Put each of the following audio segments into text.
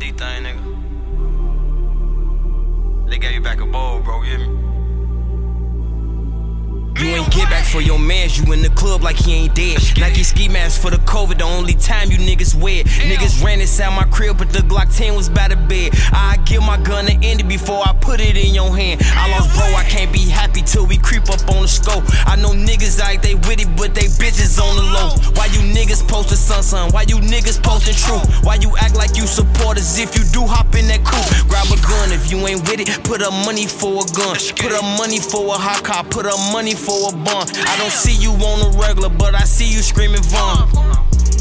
D thing, nigga. They gave you back a bowl, bro, you hear me? You ain't get back for your mans, you in the club like he ain't dead. Nike ski mask for the COVID, the only time you niggas wear. Niggas ran inside my crib, but the Glock 10 was by the bed. I give my gun to end it before I put it in your hand. I lost bro, I can't be happy till we creep up on the scope. I know niggas like they with it, but they bitches on the low. Why you niggas posting sun sun? Why you niggas posting truth? Why you act like you supporters if you do hop in that coupe? Grab a gun if you ain't with it, put up money for a gun. Put up money for a hot car, put up money for a bun. I don't see you on the regular, but I see you screaming Vaughn.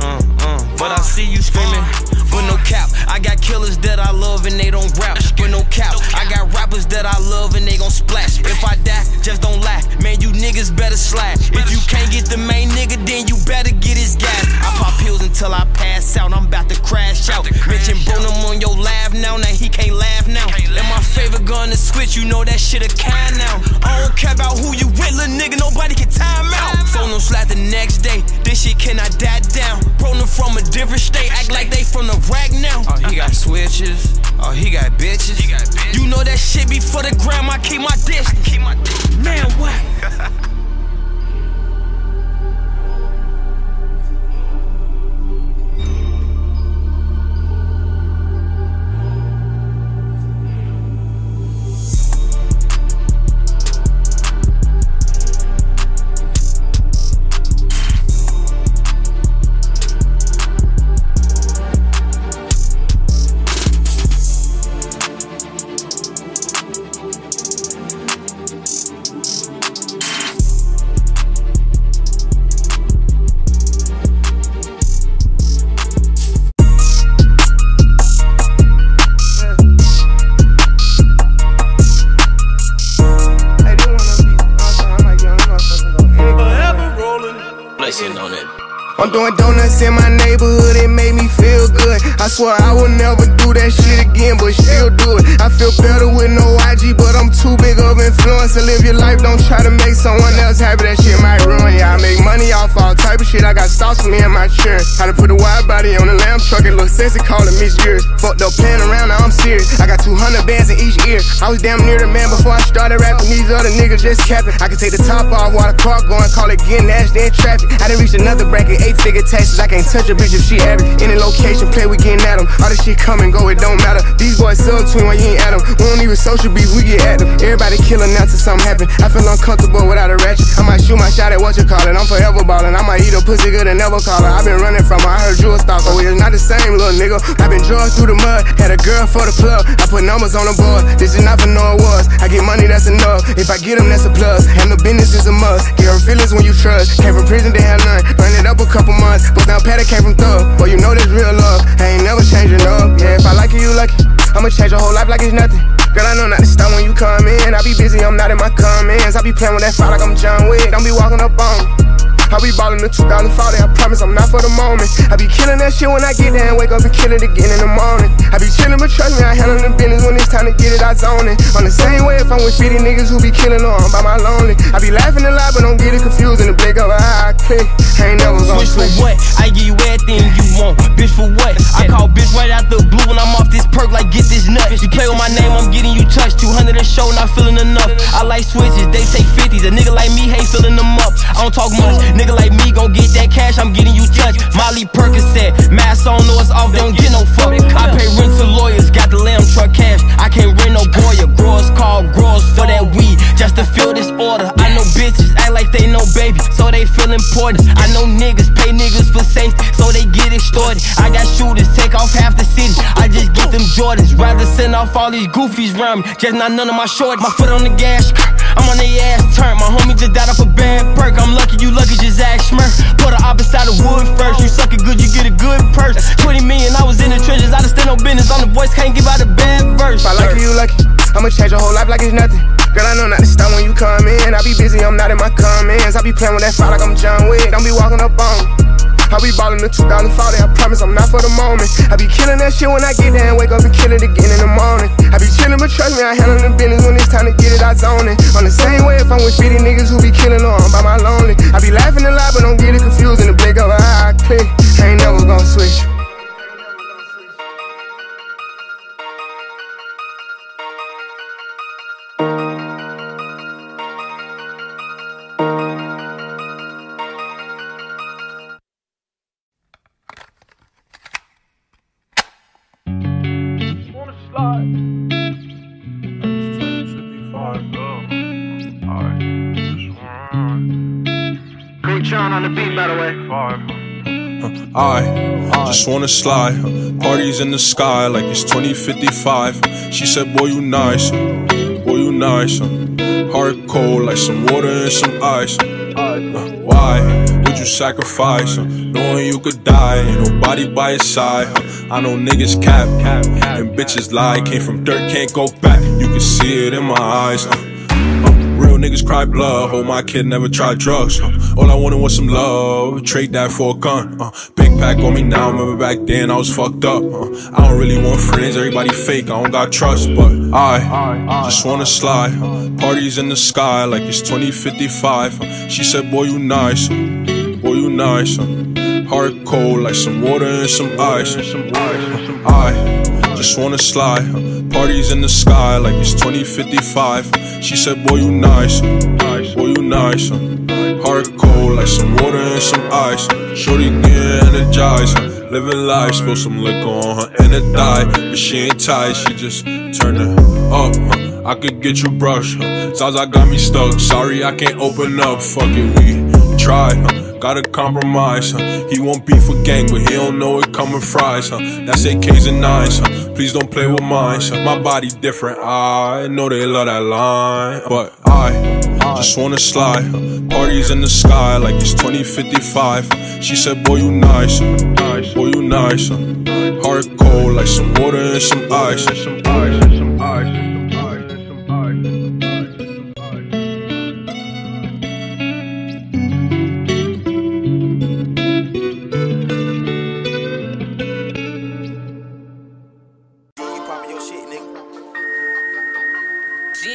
Uh, uh, but I see you screaming. But no cap, I got killers that I love and they don't rap. But no cap, I got rappers that I love and they gon' splash. If I die, just don't laugh. Man, you niggas better slack. If you can't get the main nigga, then you better get his gas. I pop pills until I pass out. I'm about to crash out. Mention Bonum on your laugh now, now he can't laugh now. And my favorite gun to switch, you know that shit a kind now. Care about who you with, little nigga, nobody can time out. Phone no slap the next day, this shit cannot die down. Bro, them from a different state, act like they from the rack now. Oh, he got switches, oh, he got bitches. You know that shit be for the gram, I keep my dish. Man, what? Swear I would never that shit again, but still do it. I feel better with no IG, but I'm too big of influence to live your life. Don't try to make someone else happy, that shit might ruin ya. I make money off all type of shit. I got stocks for me and my church. How to put a wide body on the lamb truck, it look sexy, call it Miss Years. Fucked up playing around, now I'm serious. I got 200 bands in each ear. I was damn near the man before I started rapping. These other niggas just capping. I can take the top off while the car going, call it getting nasty in traffic. I done reached another bracket, eight figure taxes. I can't touch a bitch if she average. Any location, play, we getting at them. All this shit come and go, it don't matter. These boys sub twin when you ain't at. We don't even social beef, we get at them. Everybody killing now till something happen. I feel uncomfortable without a ratchet. I might shoot my shot at what you call it. I'm forever ballin'. I might eat a pussy good and never call her. i been running from her. I heard you a stalker. Is not the same, little nigga. i been drugged through the mud. Had a girl for the plug. I put numbers on the board. This is not for no awards. I get money, that's enough. If I get them, that's a plus. And the business is a must. Get her feelings when you trust. Came from prison, they had none. Run it up a couple months. But now Patty came from thug. Boy, you know this real love. I ain't never changing up. Yeah, Change your whole life like it's nothing. Girl, I know not to stop when you come in. I be busy, I'm not in my comments. I be playing with that fire like I'm John Wick. Don't be walking up on me. I be ballin' the 2040, I promise I'm not for the moment. I be killing that shit when I get there and wake up and kill it again in the morning. I be chillin', but trust me, I handle the business when it's time to get it, I zone it. On the same way if I'm with 50 niggas who be killing or I'm by my lonely. I be laughing a lot, but don't get it confused in the blink of an eye. I click, I ain't never gonna Switch for what? I give you everything you want. Bitch for what? I call bitch right out the blue when I'm off this perk like get this nut. You play with my name, I'm getting you touched. 200 a show, not feeling enough. I like switches, they take 50s. A nigga like me hate filling them up. I don't talk much. Nigga like me gon' get that cash, I'm getting you touched. Molly Percocet, mask on, know it's off, don't get no fuck. I pay rent to lawyers, got the lamb truck cash. I can't rent no Goya. Growers call growers for that weed, just to fill this order. I know bitches act like they know baby, so they feel important. I know niggas pay niggas for safety, so they get extorted. I got shooters, take off half the city. I just Jordans. Rather send off all these goofies round me, just not none of my shorties. My foot on the gas, I'm on their ass turn. My homie just died off a bad perk. I'm lucky, you lucky, just ask Schmurf. Put her opposite of wood first. You suck it good, you get a good purse. 20 million, I was in the trenches. I just stand on business. On the voice, can't give out a bad verse. If I like you, you lucky. I'ma change your whole life like it's nothing. Girl, I know not to stop when you come in. I be busy, I'm not in my comments. I be playing with that fire like I'm John Wick. Don't be walking up on me. I be ballin' the 2040, I promise I'm not for the moment. I be killing that shit when I get there and wake up and kill it again in the morning. I be chillin', but trust me, I handle the business when it's time to get it, I zone it. On the same way if I'm with 50 niggas who be killing I'm by my lonely. I be laughing a lot, but don't get it confused in the blink of an eye. I click, I ain't never gonna switch. On the beat, by the way. I just wanna slide. Parties in the sky like it's 2055. She said, Boy, you nice. Boy, you nice. Heart cold like some water and some ice. Why would you sacrifice? Knowing you could die, ain't nobody by your side. I know niggas cap, and bitches lie. Came from dirt, can't go back. You can see it in my eyes Real niggas cry blood. Hold my kid, never tried drugs. All I wanted was some love. Trade that for a gun. Uh, big pack on me now. Remember back then I was fucked up. Uh, I don't really want friends. Everybody fake. I don't got trust, but I just wanna slide. Parties in the sky like it's 2055. She said, Boy, you nice. Nice. Heart cold like some water and some ice. I just wanna slide. Parties in the sky like it's 2055. She said, Boy, you nice. Boy, you nice. Heart cold like some water and some ice. Shorty get energized. Living life, spill some liquor on her and it die. But she ain't tight, she just turn it up. I could get you brush. Zaza got me stuck. Sorry, I can't open up. Fuck it, we try. Gotta compromise, huh? He won't be for gang, but he don't know it coming fries, huh? That's AKs and nines, huh? Please don't play with mine, huh? My body different, I know they love that line, but I just wanna slide. Parties in the sky like it's 2055. She said, Boy, you nice, boy, you nice. Heart cold like some water and some ice.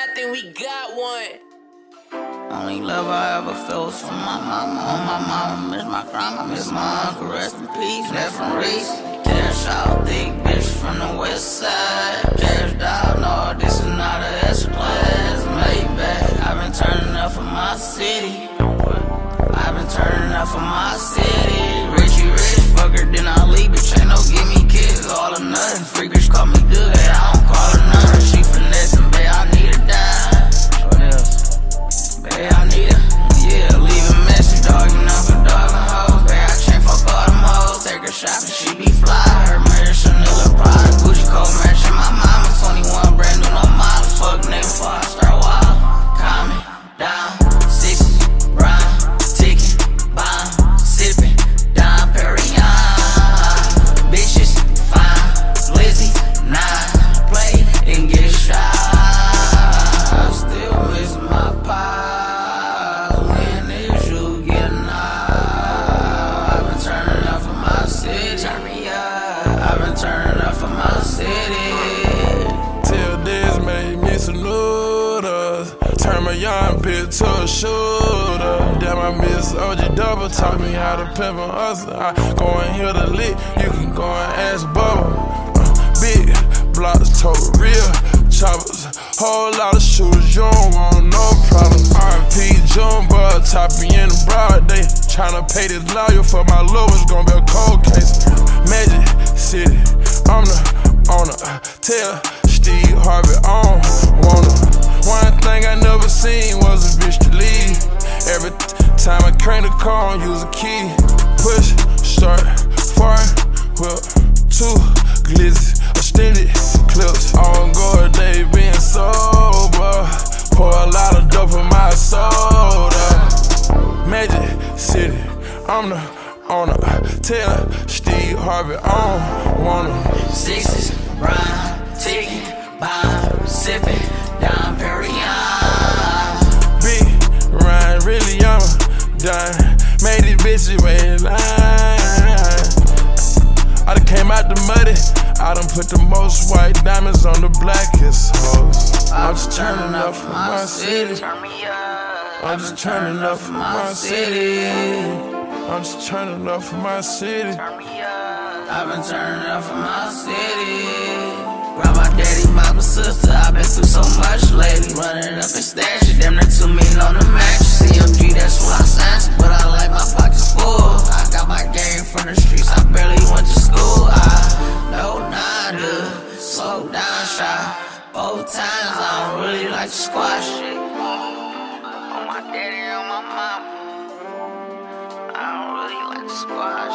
I think we got one. Only love I ever felt was from my mama. Oh my mama, miss my grandma, miss my uncle. Rest in peace, left from Reese. Cash out, thick bitch from the west side. Cash out, no, this is not a S class. Maybach, I've been turning up for my city. I've been turning up for my city. yarn pit to a shooter. Damn, I miss OG Double. Taught me how to pimp a hustle. I go and hear the lick, you can go and ask Bubba. Uh, big blocks, total real choppers. Whole lot of shooters, you don't want no problems. RP Junebug, top me in the broad day. Tryna pay this lawyer for my lovers, gonna be a cold case. Magic City, I'm the owner. Tell Steve Harvey, I don't wanna. One thing I never seen was a bitch to leave. Every time I crank the car, I use a key. Push, start, fart, whip, two, glizzy. put the most white diamonds on the blackest hoes. I'm just turning up for my city. I'm just turning up for my city. I'm just turning up for my city. I've been turning up for my city. Grab my daddy, mama, sister. I've been through so much lately. Running up and stashing, damn near two million on the mattress. CMG, that's what I signed but I like my pockets full. I got my game from the streets. I barely went to school. I slow down. shot. Both times I don't really like to squash. On my daddy and my mom. I don't really like to squash.